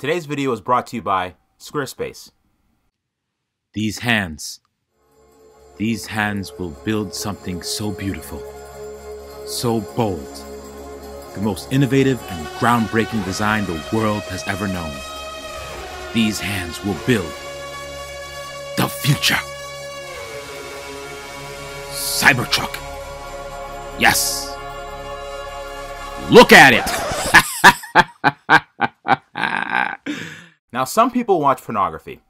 Today's video is brought to you by Squarespace. These hands, these hands will build something so beautiful, so bold, the most innovative and groundbreaking design the world has ever known. These hands will build the future. Cybertruck. Yes. Look at it. Now, some people watch pornography.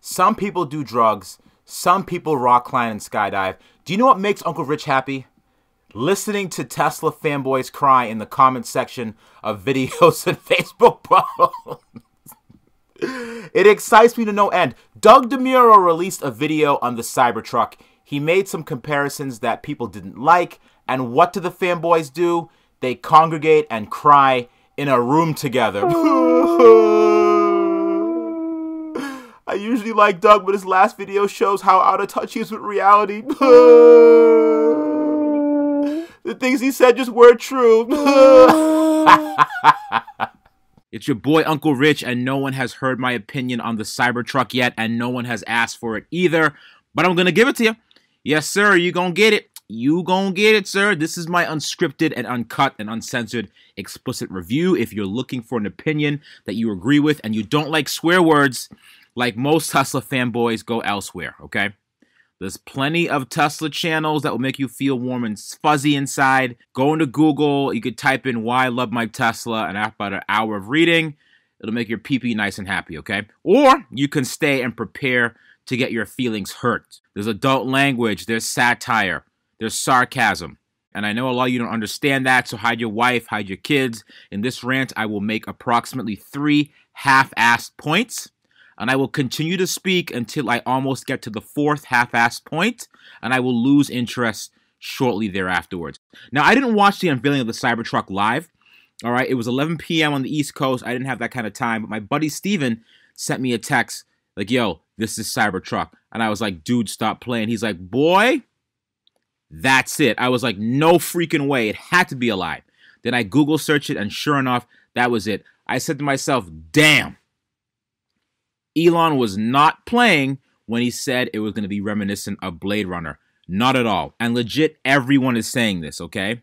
Some people do drugs. Some people rock climb and skydive. Do you know what makes Uncle Rich happy? Listening to Tesla fanboys cry in the comment section of videos and Facebook posts. it excites me to no end. Doug DeMuro released a video on the Cybertruck. He made some comparisons that people didn't like. And what do the fanboys do? They congregate and cry in a room together. I usually like Doug, but his last video shows how out of touch he is with reality. the things he said just weren't true. it's your boy Uncle Rich, and no one has heard my opinion on the Cybertruck yet, and no one has asked for it either. But I'm gonna give it to you. Yes, sir, you gonna get it. You gonna get it, sir. This is my unscripted and uncut and uncensored explicit review. If you're looking for an opinion that you agree with and you don't like swear words, like most Tesla fanboys, go elsewhere, okay? There's plenty of Tesla channels that will make you feel warm and fuzzy inside. Go into Google, you could type in why I love my Tesla, and after about an hour of reading, it'll make your pee pee nice and happy, okay? Or you can stay and prepare to get your feelings hurt. There's adult language, there's satire, there's sarcasm. And I know a lot of you don't understand that, so hide your wife, hide your kids. In this rant, I will make approximately three half assed points and I will continue to speak until I almost get to the fourth half-assed point, and I will lose interest shortly thereafterwards. Now, I didn't watch the unveiling of the Cybertruck live. All right, it was 11 p.m. on the East Coast. I didn't have that kind of time, but my buddy Steven sent me a text like, "Yo, this is Cybertruck," and I was like, "Dude, stop playing." He's like, "Boy." That's it. I was like, no freaking way. It had to be a lie. Then I Google searched it, and sure enough, that was it. I said to myself, damn, Elon was not playing when he said it was going to be reminiscent of Blade Runner. Not at all. And legit, everyone is saying this, okay?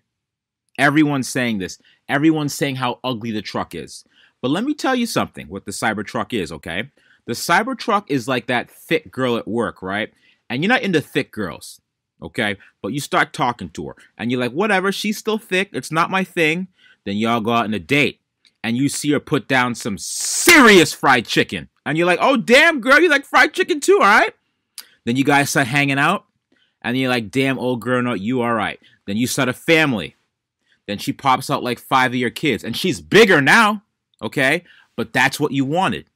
Everyone's saying this. Everyone's saying how ugly the truck is. But let me tell you something what the Cybertruck is, okay? The Cybertruck is like that thick girl at work, right? And you're not into thick girls, okay? But you start talking to her and you're like, whatever, she's still thick. It's not my thing. Then y'all go out on a date and you see her put down some serious fried chicken. And you're like, oh, damn, girl, you like fried chicken too, all right? Then you guys start hanging out. And you're like, damn, old girl, no, you all right. Then you start a family. Then she pops out like five of your kids. And she's bigger now, okay? But that's what you wanted.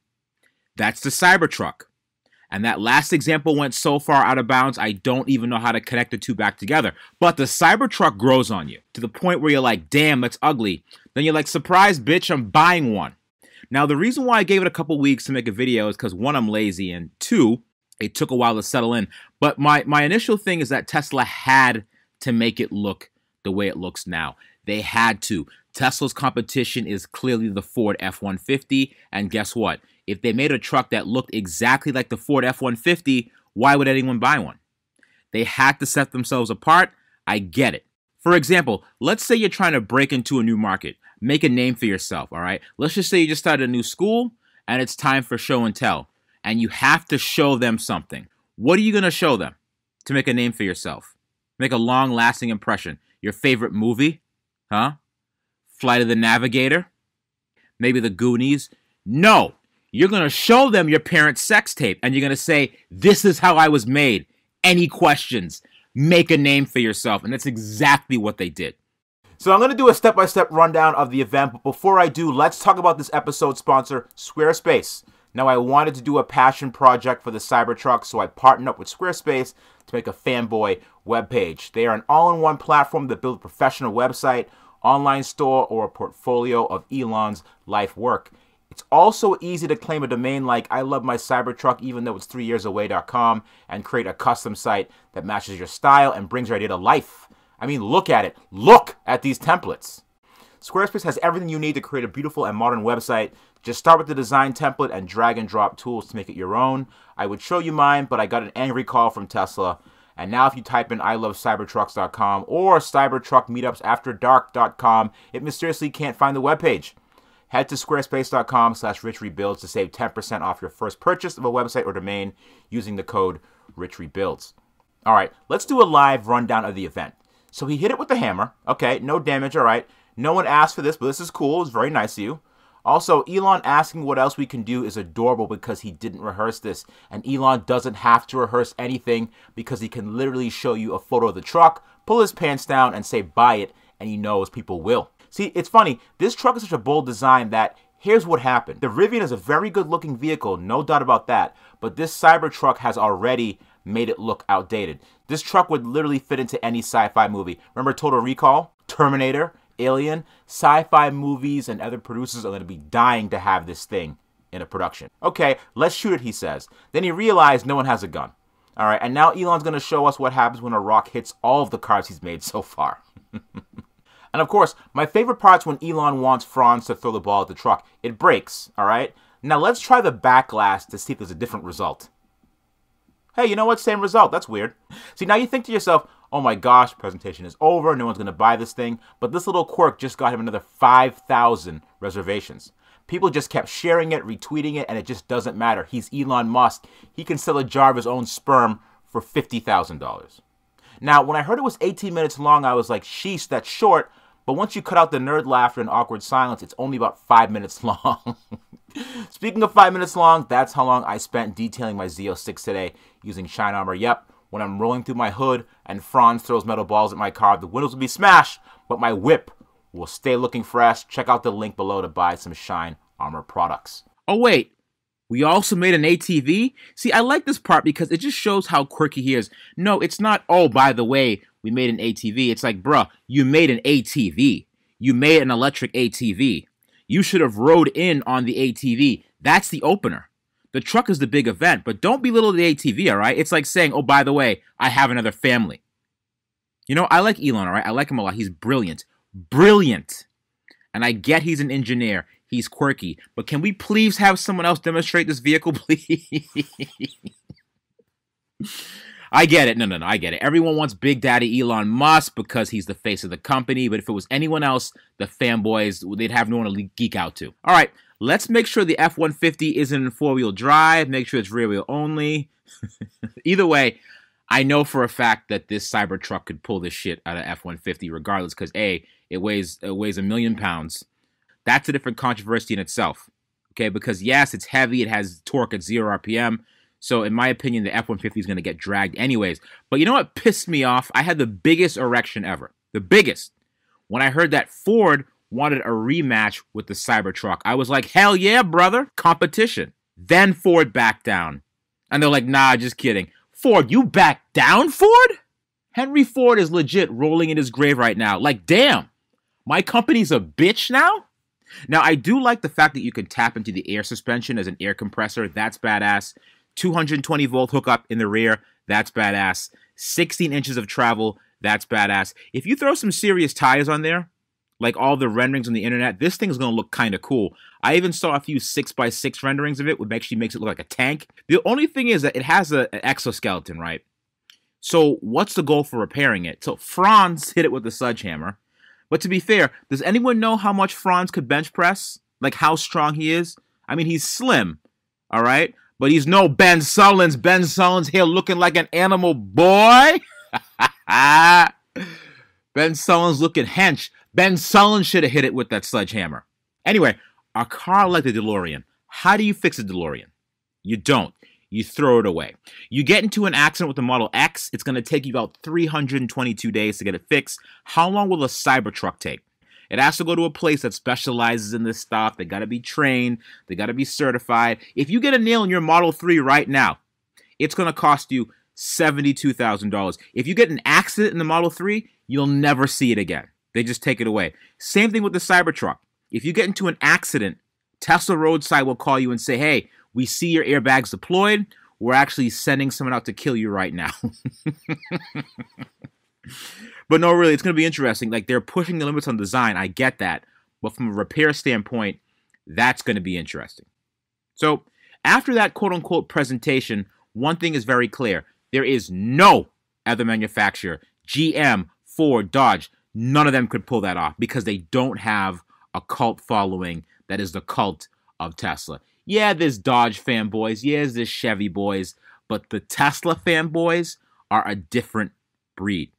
That's the Cybertruck. And that last example went so far out of bounds, I don't even know how to connect the two back together. But the Cybertruck grows on you to the point where you're like, damn, that's ugly. Then you're like, surprise, bitch, I'm buying one. Now, the reason why I gave it a couple weeks to make a video is because one, I'm lazy, and two, it took a while to settle in. But my, my initial thing is that Tesla had to make it look the way it looks now. They had to. Tesla's competition is clearly the Ford F 150. And guess what? If they made a truck that looked exactly like the Ford F 150, why would anyone buy one? They had to set themselves apart. I get it. For example, let's say you're trying to break into a new market, make a name for yourself, all right? Let's just say you just started a new school and it's time for show and tell, and you have to show them something. What are you going to show them to make a name for yourself? Make a long lasting impression. Your favorite movie? Huh? Flight of the Navigator? Maybe the Goonies? No! You're going to show them your parents' sex tape and you're going to say, This is how I was made. Any questions? Make a name for yourself. And that's exactly what they did. So I'm going to do a step-by-step rundown of the event, but before I do, let's talk about this episode sponsor, Squarespace. Now, I wanted to do a passion project for the Cybertruck, so I partnered up with Squarespace to make a fanboy webpage. They are an all-in-one platform that builds a professional website, online store, or a portfolio of Elon's life work. It's also easy to claim a domain like I love my Cybertruck even though it's three years away.com and create a custom site that matches your style and brings your idea to life. I mean, look at it. Look at these templates. Squarespace has everything you need to create a beautiful and modern website. Just start with the design template and drag and drop tools to make it your own. I would show you mine, but I got an angry call from Tesla. And now if you type in I love cybertrucks.com or cybertruckmeetupsafterdark.com, it mysteriously can't find the webpage. Head to squarespace.com slash richrebuilds to save 10% off your first purchase of a website or domain using the code richrebuilds. All right, let's do a live rundown of the event. So he hit it with the hammer. Okay, no damage, all right. No one asked for this, but this is cool. It's very nice of you. Also, Elon asking what else we can do is adorable because he didn't rehearse this. And Elon doesn't have to rehearse anything because he can literally show you a photo of the truck, pull his pants down, and say buy it, and he knows people will. See, it's funny. This truck is such a bold design that here's what happened. The Rivian is a very good looking vehicle, no doubt about that, but this Cybertruck has already made it look outdated. This truck would literally fit into any sci fi movie. Remember Total Recall? Terminator? Alien? Sci fi movies and other producers are going to be dying to have this thing in a production. Okay, let's shoot it, he says. Then he realized no one has a gun. All right, and now Elon's going to show us what happens when a rock hits all of the cars he's made so far. And of course, my favorite part's when Elon wants Franz to throw the ball at the truck. It breaks, all right? Now let's try the back glass to see if there's a different result. Hey, you know what? Same result. That's weird. See, now you think to yourself, oh my gosh, presentation is over. No one's going to buy this thing. But this little quirk just got him another 5,000 reservations. People just kept sharing it, retweeting it, and it just doesn't matter. He's Elon Musk. He can sell a jar of his own sperm for $50,000. Now, when I heard it was 18 minutes long, I was like, sheesh, that's short. But once you cut out the nerd laughter and awkward silence, it's only about five minutes long. Speaking of five minutes long, that's how long I spent detailing my Z06 today using Shine Armor. Yep, when I'm rolling through my hood and Franz throws metal balls at my car, the windows will be smashed, but my whip will stay looking fresh. Check out the link below to buy some Shine Armor products. Oh, wait. We also made an ATV? See, I like this part because it just shows how quirky he is. No, it's not, oh, by the way, we made an ATV. It's like, bruh, you made an ATV. You made an electric ATV. You should have rode in on the ATV. That's the opener. The truck is the big event, but don't belittle the ATV, all right? It's like saying, oh, by the way, I have another family. You know, I like Elon, all right? I like him a lot. He's brilliant. Brilliant. And I get he's an engineer. He's quirky. But can we please have someone else demonstrate this vehicle, please? I get it. No, no, no. I get it. Everyone wants Big Daddy Elon Musk because he's the face of the company. But if it was anyone else, the fanboys, they'd have no one to geek out to. All right. Let's make sure the F 150 isn't in four wheel drive. Make sure it's rear wheel only. Either way, I know for a fact that this Cybertruck could pull this shit out of F 150 regardless because A, it weighs, it weighs a million pounds. That's a different controversy in itself. Okay. Because yes, it's heavy, it has torque at zero RPM so, in my opinion, the F 150 is going to get dragged anyways. But you know what pissed me off? I had the biggest erection ever. The biggest. When I heard that Ford wanted a rematch with the Cybertruck, I was like, hell yeah, brother. Competition. Then Ford backed down. And they're like, nah, just kidding. Ford, you back down, Ford? Henry Ford is legit rolling in his grave right now. Like, damn, my company's a bitch now? Now, I do like the fact that you can tap into the air suspension as an air compressor. That's badass. 220 volt hookup in the rear, that's badass. 16 inches of travel, that's badass. If you throw some serious tires on there, like all the renderings on the internet, this thing is going to look kind of cool. I even saw a few 6x6 renderings of it, which actually makes it look like a tank. The only thing is that it has a, an exoskeleton, right? So what's the goal for repairing it? So Franz hit it with a sledgehammer. But to be fair, does anyone know how much Franz could bench press? Like how strong he is? I mean, he's slim, all right? But he's no Ben Sullins. Ben Sullins here looking like an animal boy. ben Sullins looking hench. Ben Sullins should have hit it with that sledgehammer. Anyway, a car like the DeLorean. How do you fix a DeLorean? You don't. You throw it away. You get into an accident with the Model X, it's going to take you about 322 days to get it fixed. How long will a Cybertruck take? It has to go to a place that specializes in this stuff. They got to be trained, they got to be certified. If you get a nail in your Model 3 right now, it's going to cost you $72,000. If you get an accident in the Model 3, you'll never see it again. They just take it away. Same thing with the Cybertruck. If you get into an accident, Tesla Roadside will call you and say, hey, we see your airbags deployed. We're actually sending someone out to kill you right now. but no, really, it's going to be interesting. Like they're pushing the limits on design. I get that, but from a repair standpoint, that's going to be interesting. So after that quote unquote presentation, one thing is very clear: there is no other manufacturer, GM, Ford, Dodge, none of them could pull that off because they don't have a cult following that is the cult of Tesla. Yeah, there's Dodge fanboys. Yeah, there's Chevy boys. But the Tesla fanboys are a different breed.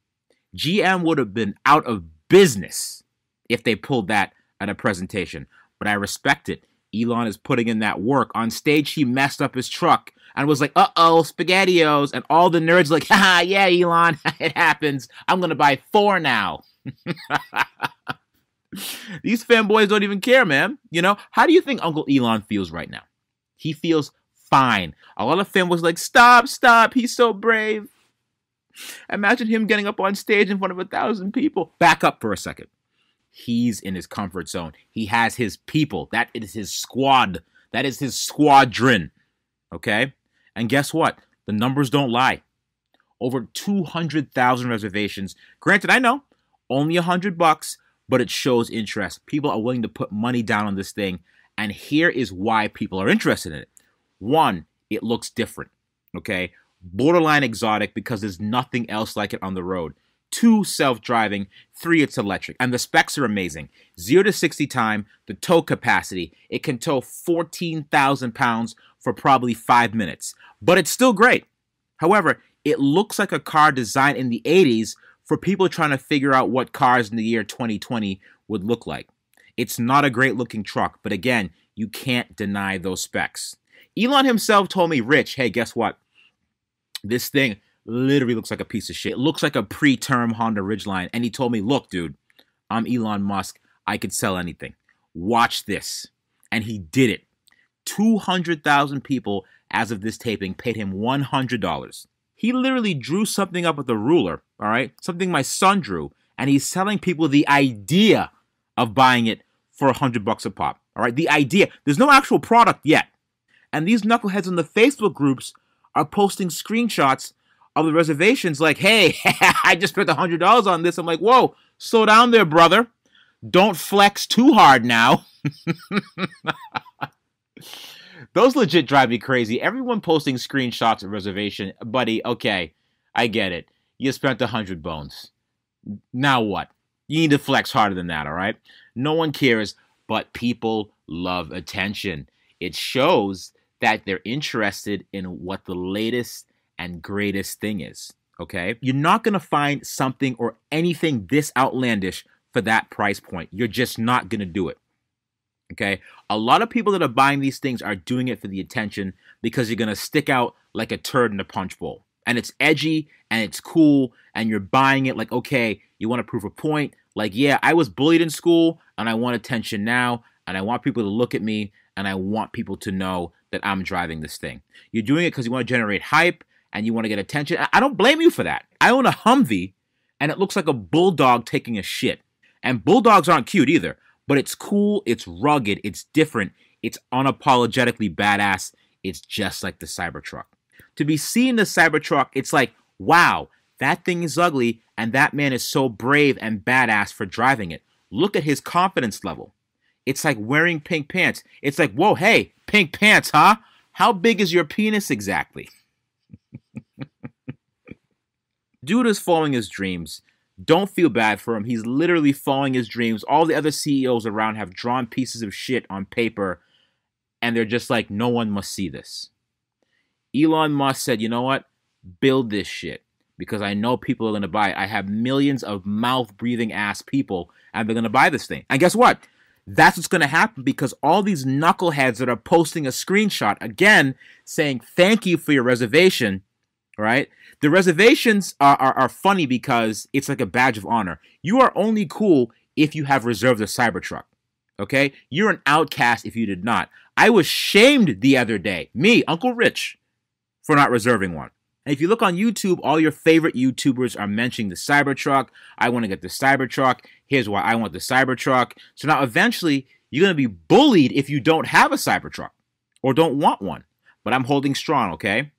GM would have been out of business if they pulled that at a presentation. But I respect it. Elon is putting in that work. On stage, he messed up his truck and was like, uh oh, SpaghettiOs. And all the nerds like, haha, yeah, Elon, it happens. I'm going to buy four now. These fanboys don't even care, man. You know, how do you think Uncle Elon feels right now? He feels fine. A lot of fanboys like, stop, stop. He's so brave. Imagine him getting up on stage in front of a thousand people. Back up for a second. He's in his comfort zone. He has his people. That is his squad. That is his squadron. Okay? And guess what? The numbers don't lie. Over 200,000 reservations. Granted, I know, only 100 bucks, but it shows interest. People are willing to put money down on this thing. And here is why people are interested in it. One, it looks different. Okay? Borderline exotic because there's nothing else like it on the road. Two, self driving. Three, it's electric. And the specs are amazing. Zero to 60 time, the tow capacity. It can tow 14,000 pounds for probably five minutes. But it's still great. However, it looks like a car designed in the 80s for people trying to figure out what cars in the year 2020 would look like. It's not a great looking truck, but again, you can't deny those specs. Elon himself told me, Rich, hey, guess what? This thing literally looks like a piece of shit. It looks like a pre-term Honda Ridgeline. And he told me, look, dude, I'm Elon Musk. I could sell anything. Watch this. And he did it. 200,000 people, as of this taping, paid him $100. He literally drew something up with a ruler, all right? Something my son drew. And he's selling people the idea of buying it for 100 bucks a pop. All right? The idea. There's no actual product yet. And these knuckleheads in the Facebook groups are posting screenshots of the reservations like, hey, I just spent $100 on this. I'm like, whoa, slow down there, brother. Don't flex too hard now. Those legit drive me crazy. Everyone posting screenshots of reservation. Buddy, okay, I get it. You spent a hundred bones. Now what? You need to flex harder than that, all right? No one cares, but people love attention. It shows that they're interested in what the latest and greatest thing is. Okay? You're not going to find something or anything this outlandish for that price point. You're just not going to do it. Okay? A lot of people that are buying these things are doing it for the attention because you're going to stick out like a turd in a punch bowl. And it's edgy and it's cool and you're buying it like, okay, you want to prove a point. Like, yeah, I was bullied in school and I want attention now and I want people to look at me and I want people to know that I'm driving this thing. You're doing it because you want to generate hype and you want to get attention. I don't blame you for that. I own a Humvee and it looks like a bulldog taking a shit. And bulldogs aren't cute either, but it's cool, it's rugged, it's different, it's unapologetically badass. It's just like the Cybertruck. To be seeing the Cybertruck, it's like, wow, that thing is ugly and that man is so brave and badass for driving it. Look at his confidence level. It's like wearing pink pants. It's like, whoa, hey, pink pants, huh? How big is your penis exactly? Dude is following his dreams. Don't feel bad for him. He's literally following his dreams. All the other CEOs around have drawn pieces of shit on paper, and they're just like, no one must see this. Elon Musk said, you know what? Build this shit because I know people are going to buy it. I have millions of mouth breathing ass people, and they're going to buy this thing. And guess what? That's what's going to happen because all these knuckleheads that are posting a screenshot again saying thank you for your reservation, right? The reservations are, are, are funny because it's like a badge of honor. You are only cool if you have reserved a Cybertruck. Okay? You're an outcast if you did not. I was shamed the other day, me, Uncle Rich, for not reserving one. And if you look on YouTube, all your favorite YouTubers are mentioning the Cybertruck. I want to get the Cybertruck. Here's why I want the Cybertruck. So now eventually you're going to be bullied if you don't have a Cybertruck or don't want one. But I'm holding strong, okay?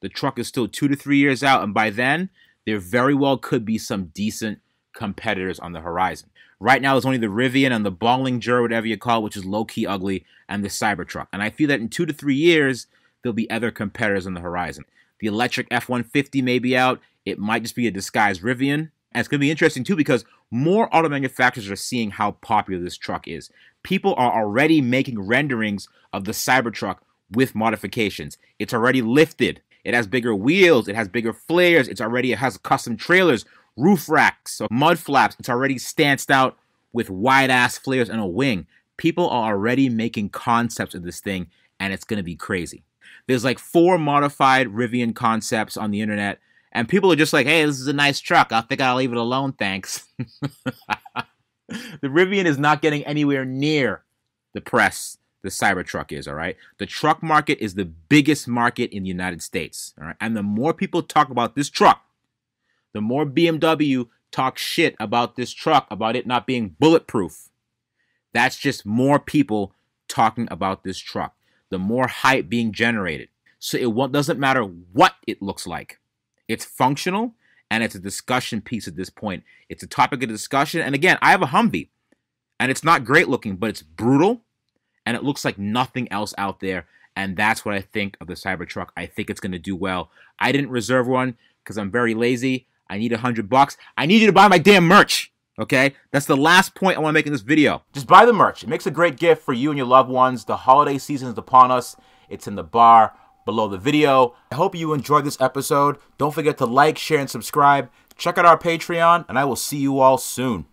The truck is still two to three years out, and by then, there very well could be some decent competitors on the horizon. Right now, there's only the Rivian and the Bollinger, whatever you call it, which is low key ugly, and the Cybertruck. And I feel that in two to three years, there'll be other competitors on the horizon. The electric F 150 may be out. It might just be a disguised Rivian. And it's going to be interesting too because more auto manufacturers are seeing how popular this truck is. People are already making renderings of the Cybertruck with modifications. It's already lifted. It has bigger wheels. It has bigger flares. It's already it has custom trailers, roof racks, mud flaps. It's already stanced out with wide ass flares and a wing. People are already making concepts of this thing, and it's going to be crazy. There's like four modified Rivian concepts on the internet, and people are just like, hey, this is a nice truck. I think I'll leave it alone, thanks. the Rivian is not getting anywhere near the press the Cybertruck is, all right? The truck market is the biggest market in the United States, all right? And the more people talk about this truck, the more BMW talks shit about this truck, about it not being bulletproof. That's just more people talking about this truck the more hype being generated. So it doesn't matter what it looks like. It's functional and it's a discussion piece at this point. It's a topic of discussion. And again, I have a Humvee and it's not great looking, but it's brutal and it looks like nothing else out there. And that's what I think of the Cybertruck. I think it's going to do well. I didn't reserve one because I'm very lazy. I need a hundred bucks. I need you to buy my damn merch. Okay, that's the last point I want to make in this video. Just buy the merch. It makes a great gift for you and your loved ones. The holiday season is upon us. It's in the bar below the video. I hope you enjoyed this episode. Don't forget to like, share, and subscribe. Check out our Patreon, and I will see you all soon.